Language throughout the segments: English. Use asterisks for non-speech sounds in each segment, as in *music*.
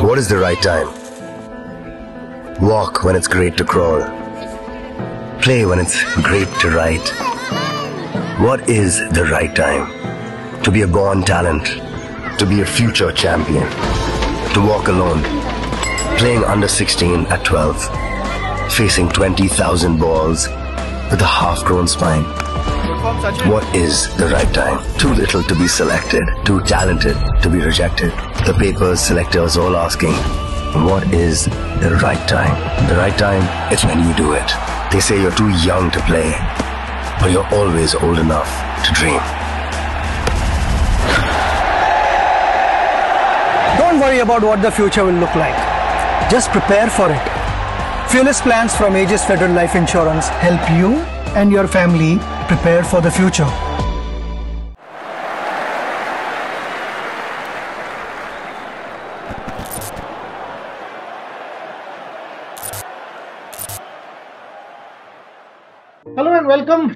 What is the right time? Walk when it's great to crawl. Play when it's great to write. What is the right time? To be a born talent. To be a future champion. To walk alone. Playing under 16 at 12. Facing 20,000 balls with a half-grown spine. What is the right time? Too little to be selected, too talented to be rejected. The papers, selectors all asking, what is the right time? The right time is when you do it. They say you're too young to play, but you're always old enough to dream. Don't worry about what the future will look like. Just prepare for it. Fearless plans from Ageas Federal Life Insurance help you and your family prepare for the future.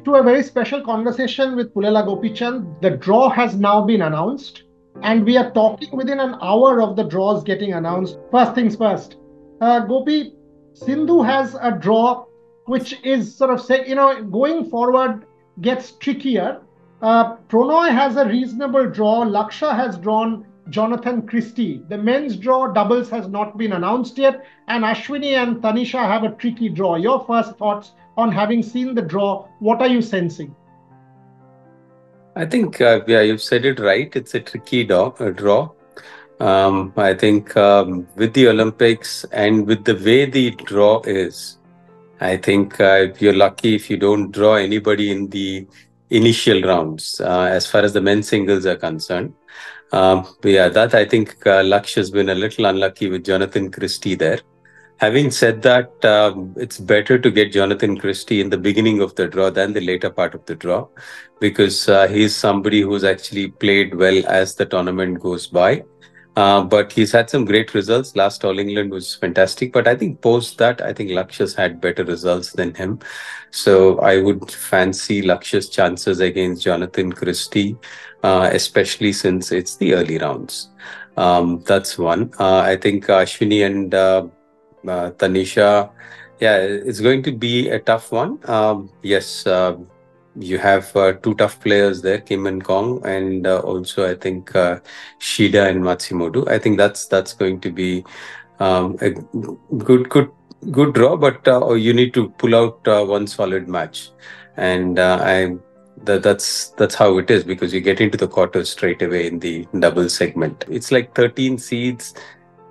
To a very special conversation with Pullela Gopichand. The draw has now been announced, and we are talking within an hour of the draws getting announced. First things first, uh, Gopi, Sindhu has a draw which is sort of say, you know, going forward gets trickier. Uh, Prannoy has a reasonable draw. Lakshya has drawn Jonathan Christie. The men's draw doubles has not been announced yet, and Ashwini and Tanisha have a tricky draw. Your first thoughts on having seen the draw? What are you sensing? I think, uh, yeah, you've said it right. It's a tricky draw. Uh, draw. Um, I think um, with the Olympics and with the way the draw is, I think uh, you're lucky if you don't draw anybody in the initial rounds uh, as far as the men's singles are concerned. Um, yeah, that I think uh, Laksh has been a little unlucky with Jonathan Christie there. Having said that, um, it's better to get Jonathan Christie in the beginning of the draw than the later part of the draw because uh, he's somebody who's actually played well as the tournament goes by. Uh, but he's had some great results. Last All England was fantastic. But I think post that, I think Lakshya's had better results than him. So I would fancy Lakshya's chances against Jonathan Christie, uh, especially since it's the early rounds. Um, that's one. Uh, I think Ashwini and uh, uh, Tanisha, yeah, it's going to be a tough one. Um, yes, uh, you have two tough players there, Kim and Kong, and also I think Shida and Matsumoto. I think that's that's going to be um, a good good good draw, but you need to pull out one solid match, and I that that's that's how it is because you get into the quarters straight away in the double segment. It's like 13 seeds.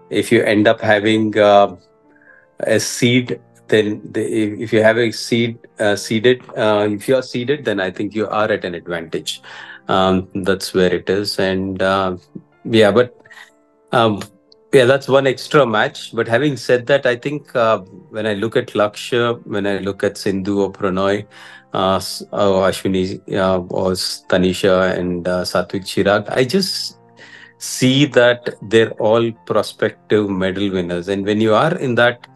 If you end up having uh, a seed then the, if you have a seed uh, seeded, uh, if you are seeded, then I think you are at an advantage. Um, that's where it is, and uh, yeah, but um, yeah, that's one extra match. But having said that, I think uh, when I look at Lakshya, when I look at Sindhu or Prannoy, uh, or Ashwini uh, or Tanisha and uh, Satwik Chirag, I just see that they're all prospective medal winners, and when you are in that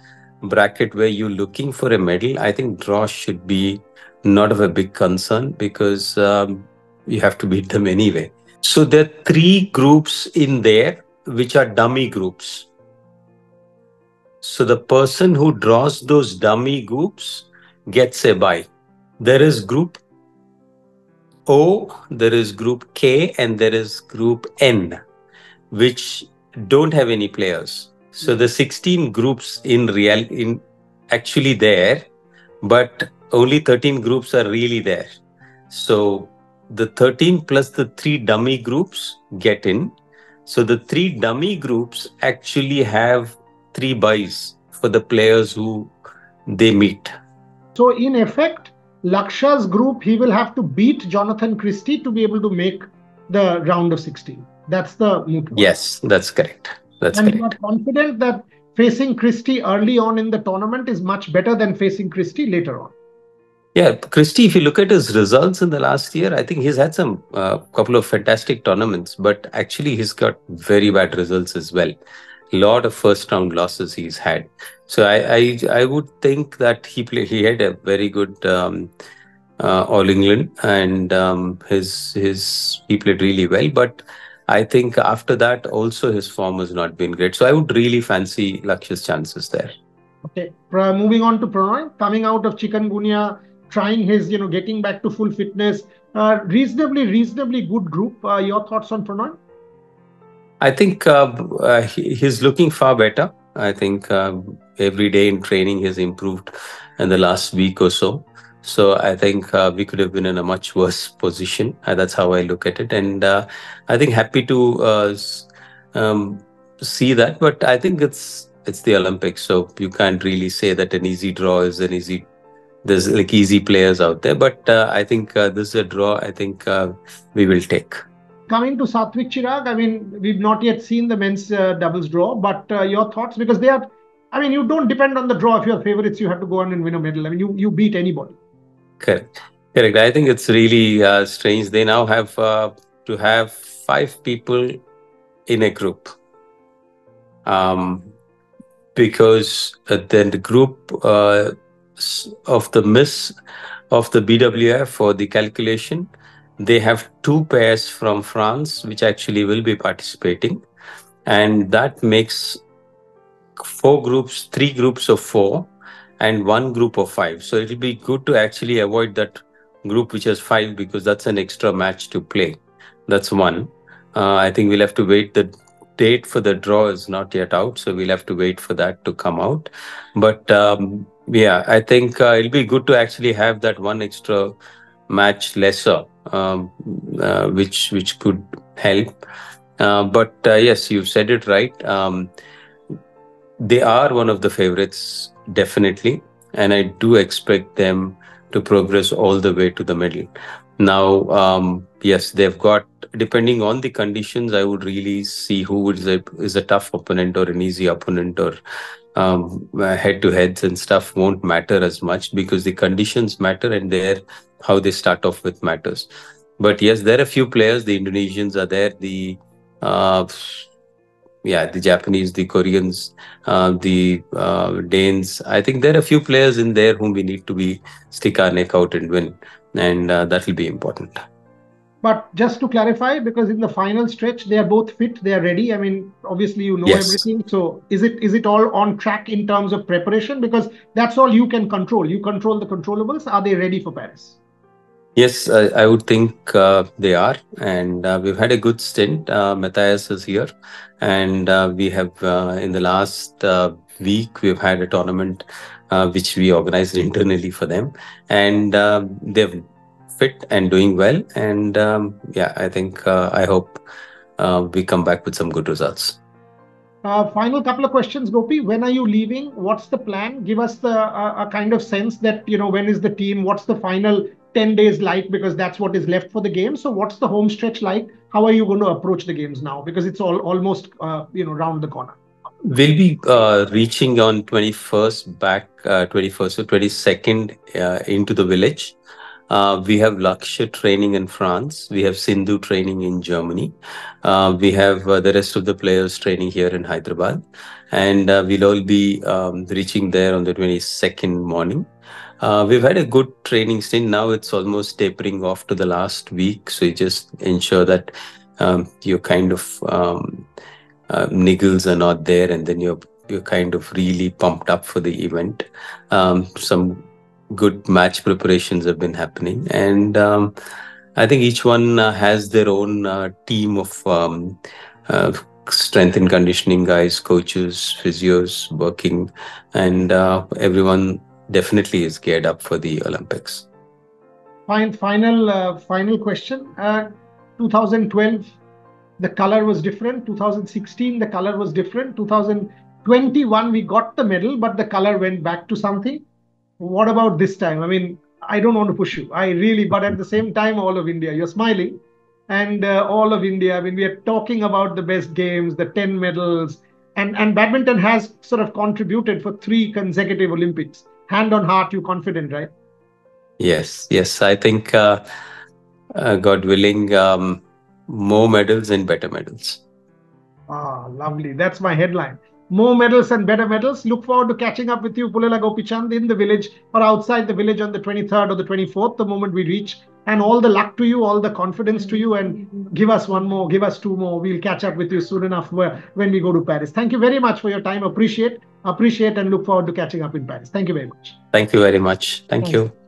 bracket where you're looking for a medal, I think draw should be not of a big concern because um, you have to beat them anyway. So there are three groups in there which are dummy groups. So the person who draws those dummy groups gets a bye. There is group O, there is group K, and there is group N, which don't have any players. So the 16 groups in real in actually there, but only 13 groups are really there. So the 13 plus the three dummy groups get in. So the three dummy groups actually have three byes for the players who they meet. So in effect, Lakshya's group, he will have to beat Jonathan Christie to be able to make the round of 16. That's the moot. point. Yes, that's correct. That's and correct. you are confident that facing Christie early on in the tournament is much better than facing Christie later on. Yeah, Christie, if you look at his results in the last year, I think he's had some uh, couple of fantastic tournaments, but actually he's got very bad results as well. A lot of first round losses he's had. So I I, I would think that he play, he had a very good um, uh, All England and um, his his he played really well. But I think after that, also his form has not been great. So I would really fancy Lakshya's chances there. Okay. moving on to Prannoy, coming out of chikungunya, trying his, you know, getting back to full fitness. Uh, reasonably, reasonably good group. Uh, your thoughts on Prannoy? I think uh, uh he, he's looking far better. I think uh, every day in training he's improved in the last week or so. So I think uh, we could have been in a much worse position. Uh, that's how I look at it, and uh, I think happy to uh, um, see that. But I think it's it's the Olympics, so you can't really say that an easy draw is an easy. There's like easy players out there, but uh, I think uh, this is a draw. I think we will take. Coming to Satwik Chirag, I mean, we've not yet seen the men's doubles draw, but your thoughts because they are I mean, you don't depend on the draw. If you're favorites, you have to go on and win a medal. I mean, you, you beat anybody. Correct. Correct. I think it's really uh, strange. They now have uh, to have five people in a group. Um, because uh, then the group uh, of the miss of the BWF for the calculation, they have two pairs from France, which actually will be participating. And that makes four groups, three groups of four, and one group of five. So it'll be good to actually avoid that group which has five because that's an extra match to play. That's one. Uh, I think we'll have to wait. The date for the draw is not yet out, so we'll have to wait for that to come out. But um, yeah, I think uh, it'll be good to actually have that one extra match lesser, um, uh, which which could help. Uh, but uh, yes, you've said it right. Um, they are one of the favorites, definitely. And I do expect them to progress all the way to the middle. Now, um, yes, they've got, depending on the conditions, I would really see who is a, is a tough opponent or an easy opponent or um, head to heads and stuff won't matter as much because the conditions matter and there how they start off with matters. But yes, there are a few players. The Indonesians are there. The uh, yeah, the Japanese, the Koreans, uh, the uh, Danes. I think there are a few players in there whom we need to be stick our neck out and win, and uh, that will be important. But just to clarify, because in the final stretch they are both fit, they are ready. I mean, obviously you know yes. everything. So is it is it all on track in terms of preparation? Because that's all you can control. You control the controllables. Are they ready for Paris? Yes, I, I would think uh, they are, and uh, we've had a good stint. Uh, Mathias is here, and uh, we have uh, in the last uh, week we've had a tournament which we organized *laughs* internally for them, and they're fit and doing well. And um, yeah, I think I hope we come back with some good results. Uh, final couple of questions, Gopi. When are you leaving? What's the plan? Give us the uh, a kind of sense that you know when is the team? What's the final 10 days like because that's what is left for the game. So what's the home stretch like? How are you going to approach the games now? Because it's all almost uh, you know round the corner. We'll be uh, reaching on 21st back, uh, 21st or 22nd uh, into the village. Uh, we have Lakshya training in France. We have Sindhu training in Germany. Uh, we have uh, the rest of the players training here in Hyderabad. And uh, we'll all be um, reaching there on the 22nd morning. Uh, we've had a good training stint. Now it's almost tapering off to the last week. So you just ensure that um, your kind of um, uh, niggles are not there, and then you're you're kind of really pumped up for the event. Um, some good match preparations have been happening, and um, I think each one uh, has their own uh, team of um, uh, strength and conditioning guys, coaches, physios working, and uh, everyone definitely is geared up for the Olympics. Fine, final, uh, final question. Uh, 2012, the color was different. 2016, the color was different. 2021, we got the medal, but the color went back to something. What about this time? I mean, I don't want to push you. I really, but at the same time, all of India, you're smiling, and uh, all of India. I mean, we are talking about the best games, the 10 medals, and and badminton has sort of contributed for three consecutive Olympics hand on heart, you confident, right? Yes, yes. I think, uh, uh, God willing, um, more medals and better medals. Ah, lovely. That's my headline. More medals and better medals. Look forward to catching up with you, Pullela Gopichand, in the village or outside the village on the 23rd or the 24th, the moment we reach and all the luck to you, all the confidence to you, and give us one more, give us two more. We'll catch up with you soon enough when we go to Paris. Thank you very much for your time. Appreciate, appreciate, and look forward to catching up in Paris. Thank you very much. Thank you very much. Thank, Thank you. you.